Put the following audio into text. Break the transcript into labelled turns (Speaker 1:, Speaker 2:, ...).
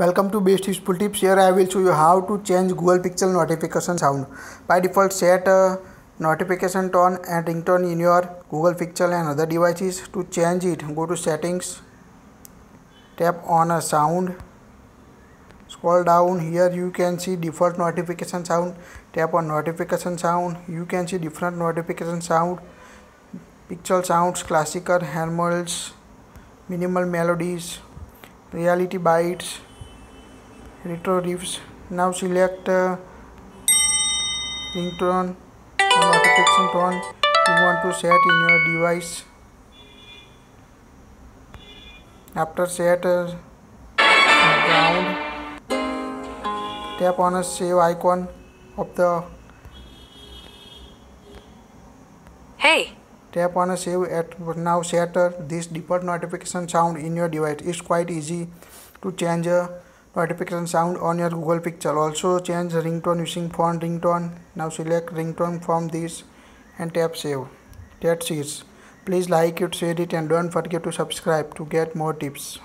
Speaker 1: Welcome to Best Useful Tips. Here I will show you how to change Google Pixel notification sound. By default set a notification tone and ringtone in your Google Pixel and other devices. To change it go to settings, tap on a sound, scroll down here you can see default notification sound. Tap on notification sound you can see different notification sound. Pixel sounds, classical, harmonies, minimal melodies, reality bites retro riffs now select uh, ringtone or notification tone you want to set in your device. After set uh, ground tap on a save icon of the
Speaker 2: Hey,
Speaker 1: tap on a save at now set uh, this default notification sound in your device. It's quite easy to change uh, notification sound on your Google Pixel. Also change ringtone using phone ringtone. Now select ringtone from this and tap save. That's it. Please like it, share it and don't forget to subscribe to get more tips.